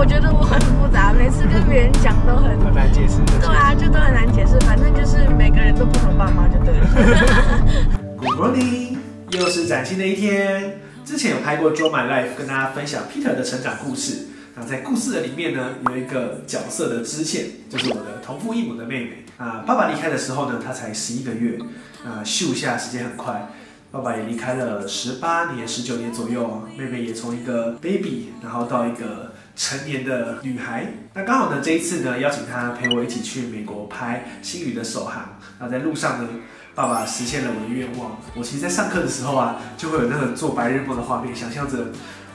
我觉得我很复杂，每次跟别人讲都很很难解释的。对啊，就都很难解释。反正就是每个人都不同爸妈就对了。Good morning，又是崭新的一天。之前有拍过《Draw My Life》，跟大家分享 Peter 的成长故事。那在故事的里面呢，有一个角色的支线，就是我的同父异母的妹妹。啊，爸爸离开的时候呢，她才十一个月。啊咻一下，时间很快，爸爸也离开了十八年、十九年左右，妹妹也从一个 baby，然后到一个成年的女孩。那刚好呢，这一次呢，邀请她陪我一起去美国拍《星宇的首航》。那在路上呢。爸爸实现了我的愿望。我其实，在上课的时候啊，就会有那个做白日梦的画面，想象着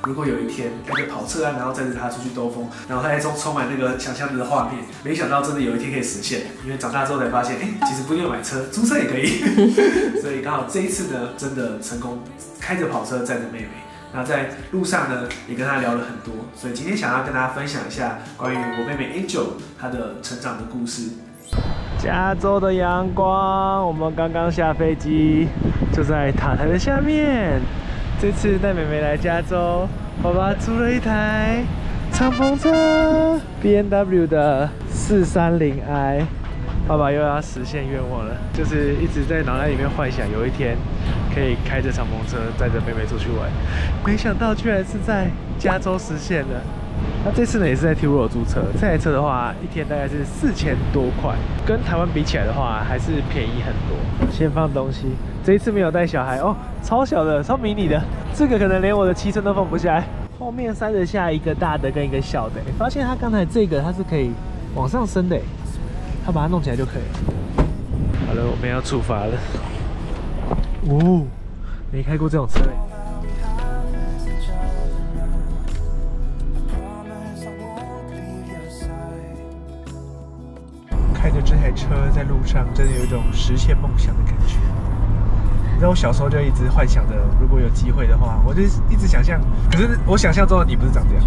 如果有一天开着跑车啊，然后载着他出去兜风，然后他中充满那个想象的画面。没想到真的有一天可以实现，因为长大之后才发现，哎，其实不用买车，租车也可以。所以刚好这一次呢，真的成功开着跑车载着妹妹。那在路上呢，也跟她聊了很多。所以今天想要跟大家分享一下关于我妹妹 Angel 她的成长的故事。加州的阳光，我们刚刚下飞机，就在塔台的下面。这次带妹妹来加州，爸爸租了一台敞篷车，B N W 的四三零 i。爸爸又要实现愿望了，就是一直在脑袋里面幻想有一天可以开着敞篷车载着妹妹出去玩，没想到居然是在加州实现了。那这次呢也是在 Turo 租车，这台车的话一天大概是四千多块，跟台湾比起来的话还是便宜很多。先放东西，这一次没有带小孩。哦，超小的，超迷你的，这个可能连我的七寸都放不下。来。后面塞得下一个大的跟一个小的，发现它刚才这个它是可以往上升的，它把它弄起来就可以。好了，我们要出发了。哦，没开过这种车哎。开着这台车在路上，真的有一种实现梦想的感觉。你知道我小时候就一直幻想着，如果有机会的话，我就一直想象。可是我想象中的你不是长这样，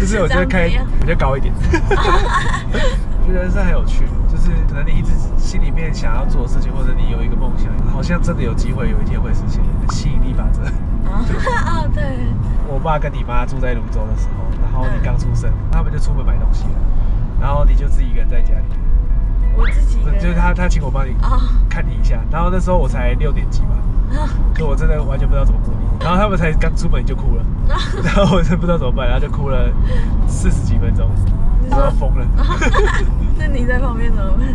就是我觉得开比较高一点。我觉得人生很有趣，就是可能你一直心里面想要做的事情，或者你有一个梦想，好像真的有机会有一天会实现。吸引力法则。哦，对。我爸跟你妈住在泸州的时候，然后你刚出生，他们就出门买东西了，然后你就自己一个人在家里。我自己就是他，他请我帮你看你一下，然后那时候我才六年级吧，就我真的完全不知道怎么过年，然后他们才刚出门就哭了，然后我真不知道怎么办，然后就哭了四十几分钟，我要疯了。那你在旁边怎么办？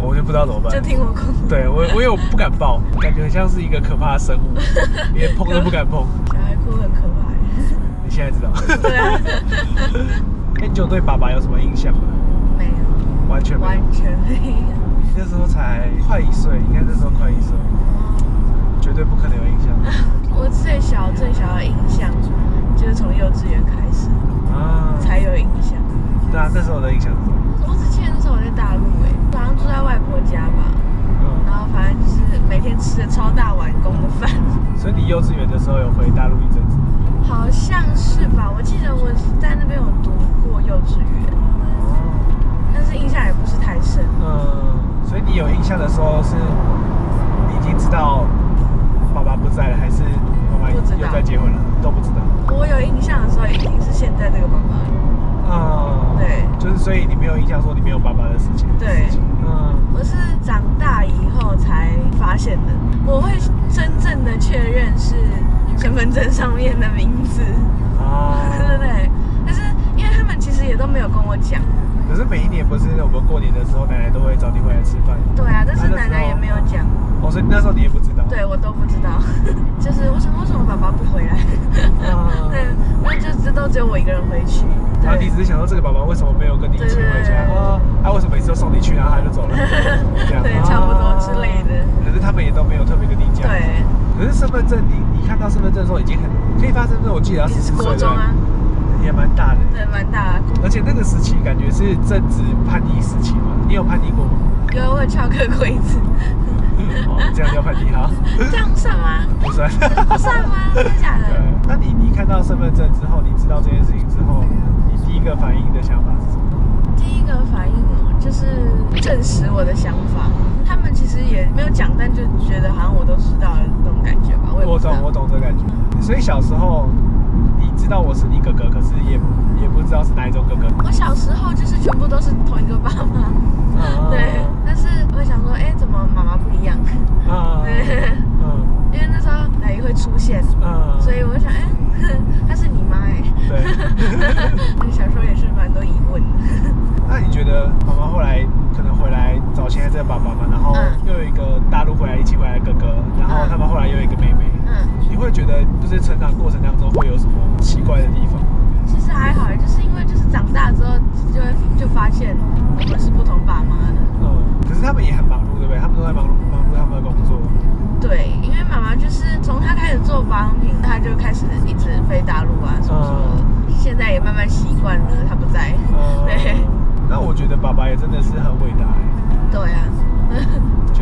我就不知道怎么办，就听我哭。对我，我有不敢抱，感觉很像是一个可怕的生物，连碰都不敢碰。小孩哭很可怕。你现在知道？对啊。Angel 对爸爸有什么印象吗？没有。完全没有，完全没有。你那时候才快一岁，应该那时候快一岁，绝对不可能有印象。我最小最小的印象就是从幼稚园开始啊，才有印象。对啊，那时候的印象是什么？我只记得那时候我在大陆哎，好像住在外婆家吧。嗯。然后反正就是每天吃的超大碗公的饭。所以你幼稚园的时候有回大陆一阵子？好像是吧，我记得我在那边有读过幼稚园。但是印象也不是太深。嗯，所以你有印象的时候是，你已经知道爸爸不在了，还是妈妈又在结婚了？都不知道。我有印象的时候，已经是现在这个爸爸了。嗯，对，就是所以你没有印象说你没有爸爸的事情。对，嗯，我是长大以后才发现的。我会真正的确认是身份证上面的名字。啊，对对对。们其实也都没有跟我讲。可是每一年不是我们过年的时候，奶奶都会找你回来吃饭。对啊，但是奶奶也没有讲。哦，所以那时候你也不知道。对，我都不知道。就是为什么为什么爸爸不回来？啊、对，那就只都只有我一个人回去。然后你只是想说这个爸爸为什么没有跟你一起回家？啊，他为什么每次都送你去，然后他就走了？对，差不多之类的。可是他们也都没有特别跟你讲。对。可是身份证，你你看到身份证的时候已经很可以发身份证，我记得要十四岁。国中啊。也蛮大的，对，蛮大的。而且那个时期感觉是正值叛逆时期嘛，你有叛逆过吗？有，我有翘课过一次。哦，这样叫叛逆哈？这样算吗？不算。不算吗？真的假的？对。那你你看到身份证之后，你知道这件事情之后，你第一个反应的想法是什么？第一个反应哦，就是证实我的想法。他们其实也没有讲，但就觉得好像我都知道了那种感觉吧。我我懂，我懂这感觉。所以小时候。你知知道我是你哥哥，可是也也不知道是哪一种哥哥。我小时候就是全部都是同一个爸妈，嗯对，但是我会想说，哎，怎么妈妈不一样？嗯对，嗯 因为那时候奶姨会出现，嗯，所以我就想，哎，她是你妈哎。对。小时候也是蛮多疑问的。那你觉得妈妈后来可能回来找现在这个爸爸嘛，然后嗯又有一个大陆回来一起回来的哥哥，然后他们后来又有一个妹妹，嗯，你会成长过程当中会有什么奇怪的地方？其实还好，就是因为就是长大之后就会就发现我们是不同爸妈的。嗯，可是他们也很忙碌，对不对？他们都在忙碌忙碌他们的工作。对，因为妈妈就是从她开始做保养品，她就开始一直飞大陆啊什么什么的。现在也慢慢习惯了，她不在。嗯，对，那我觉得爸爸也真的是很伟大欸，对啊，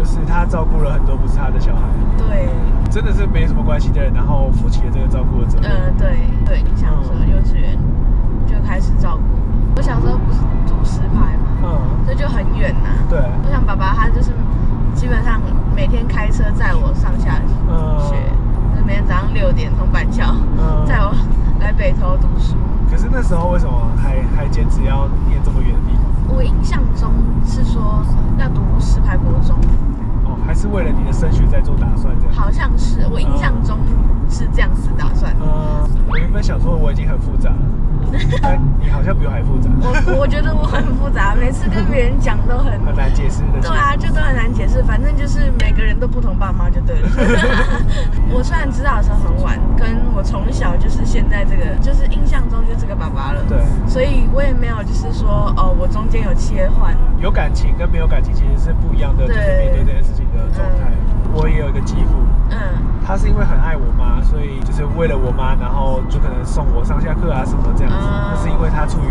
就是他照顾了很多不是他的小孩，对，真的是没什么关系的人，然后负起了这个照顾的责任。嗯，对对，你想说幼稚园就开始照顾。我小时候不是读石牌嘛，嗯，这就很远呐、对，我想爸爸他就是基本上每天开车载我上下嗯，学，就每天早上六点从板桥嗯。载我来北投读书。可是那时候为什么还还坚持要念这么远的地方？我印象中是说要读石牌国中，哦，还是为了你的升学在做打算这样？好像是我印象中是这样子打算。嗯，我原本想说我已经很复杂了，但你好像比我还复杂，我我觉得我很复杂，每次跟别人讲都很很难解释的。对啊，就都很难解释，反正就是每个人都不同爸妈就对了。我虽然知道的时候很晚，跟我从小就是现在这个，就是印象中就这个爸爸了。对，所以我也没有就是说哦，我中间有切换。有感情跟没有感情其实是不一样的，就是对面对这件事情的状态。我也有一个继父，嗯他是因为很爱我妈，所以就是为了我妈，然后就可能送我上下课啊什么这样子。嗯那是因为他出于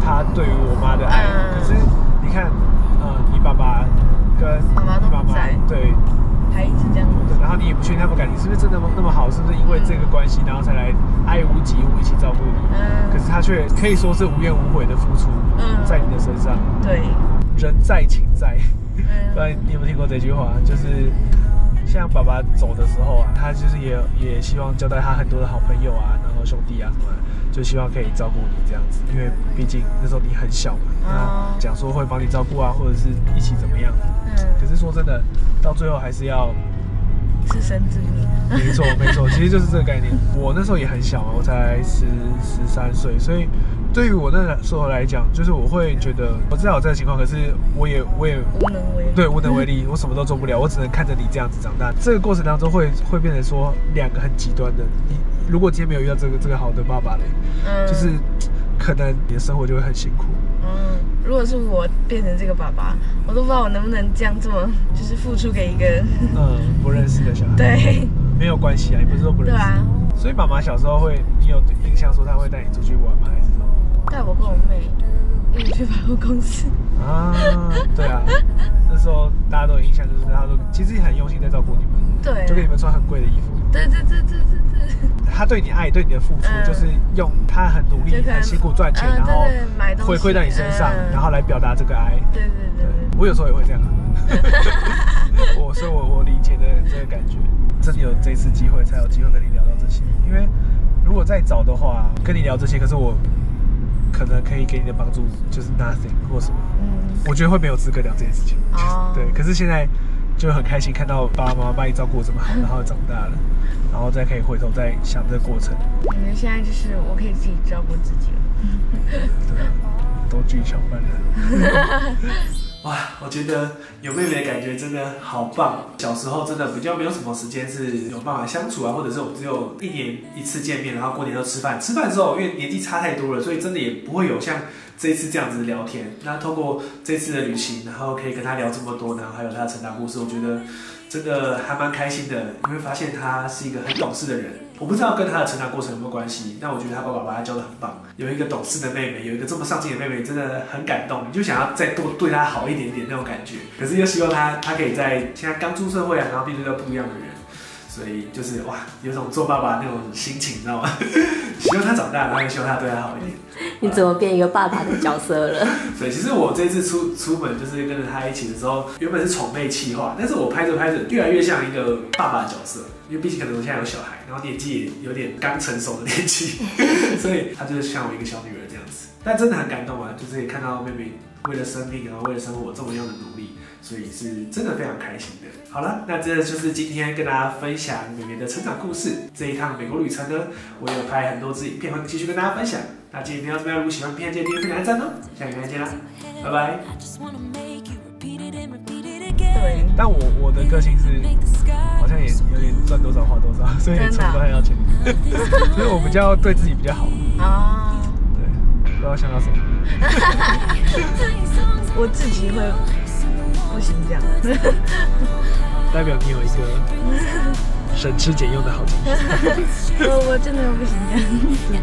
他对于我妈的爱。嗯可是你看，呃，你爸爸跟你妈妈不在对还一直这样子。然后你也不确定他们感情是不是真的那么好，是不是因为这个关系，然后才来爱屋及乌一起照顾你。嗯可是他却可以说是无怨无悔的付出嗯在你的身上，对，人在情在。不知嗯道你有没有听过这句话？就是像爸爸走的时候啊，他就是也也希望交代他很多的好朋友啊，然后兄弟啊什么的，就希望可以照顾你这样子，因为毕竟那时候你很小嘛，哦那讲说会帮你照顾啊，或者是一起怎么样。可嗯，是说真的，到最后还是要自生自灭。没错，没错，其实就是这个概念。我那时候也很小嘛，我才十十三岁，所以对于我那时候来讲，就是我会觉得我知道有这个情况，可是我也我也无能为力。对无能为力，我什么都做不了，我只能看着你这样子长大。这个过程当中会会变成说两个很极端的。你如果今天没有遇到这个这个好的爸爸嘞，嗯，就是可能你的生活就会很辛苦。嗯，如果是我变成这个爸爸，我都不知道我能不能这样这么就是付出给一个，嗯，不认识的小孩，对没有关系啊，你不是说不认识。对啊，所以妈妈小时候会，你有印象说她会带你出去玩吗？还是？带我跟我妹一起去百货公司。啊，对啊，那时候大家都有印象，就是他都其实也很用心在照顾你们，对。啊，就给你们穿很贵的衣服。对对对对对对，他对你爱，对你的付出，嗯就是用他很努力、很辛苦赚钱，嗯然后回馈到你身上，嗯。然后来表达这个爱。对对对。对我有时候也会这样，我所以我我理解的这个感觉，真的有这次机会才有机会跟你聊到这些，因为如果再早的话，跟你聊这些，可是我可能可以给你的帮助就是 nothing 或什么。嗯，我觉得会没有资格聊这件事情。哦对，可是现在就很开心看到爸爸妈妈把你照顾得这么好，然后长大了，然后再可以回头再想这个过程，你们现在就是我可以自己照顾自己了。对啊，都具强般了。哇，我觉得有妹妹的感觉真的好棒。小时候真的比较没有什么时间是有办法相处啊，或者是我们只有一年一次见面，然后过年就吃饭。吃饭的时候，因为年纪差太多了，所以真的也不会有像这次这样子聊天。那通过这次的旅行，然后可以跟她聊这么多，然后还有她的成长故事，我觉得真的还蛮开心的。你会发现他是一个很懂事的人。我不知道跟他的成长过程有没有关系，但我觉得他爸爸把他教的很棒。有一个懂事的妹妹，有一个这么上进的妹妹，真的很感动。你就想要再多对她好一点点那种感觉，可是又希望她她可以在现在刚出社会啊，然后面对到不一样的人，所以就是哇，有种做爸爸那种心情，你知道吗？希望他长大，然后也希望他对他好一点。你怎么变一个爸爸的角色了？对，其实我这次出出门就是跟着他一起的时候，原本是宠妹气话，但是我拍着拍着越来越像一个爸爸的角色，因为毕竟可能我现在有小孩，然后年纪也有点刚成熟的年纪，所以他就是像我一个小女儿这样子。但真的很感动啊，就是看到妹妹为了生命，然后为了生活这么样的努力，所以是真的非常开心的。好了，那这就是今天跟大家分享妹妹的成长故事。这一趟美国旅程呢，我有拍很多支影片，会继续跟大家分享。那今天要怎么样？如果喜欢片，记得订阅、分享、赞哦。下个影片见啦，拜拜。对，但我我的个性是，好像也有点赚多少花多少，所以真的什么都还要钱，所以我比较对自己比较好。啊，对，不知道想到什么。我自己会不行这样。代表你有一个省吃俭用的好精神。我我真的不行这样。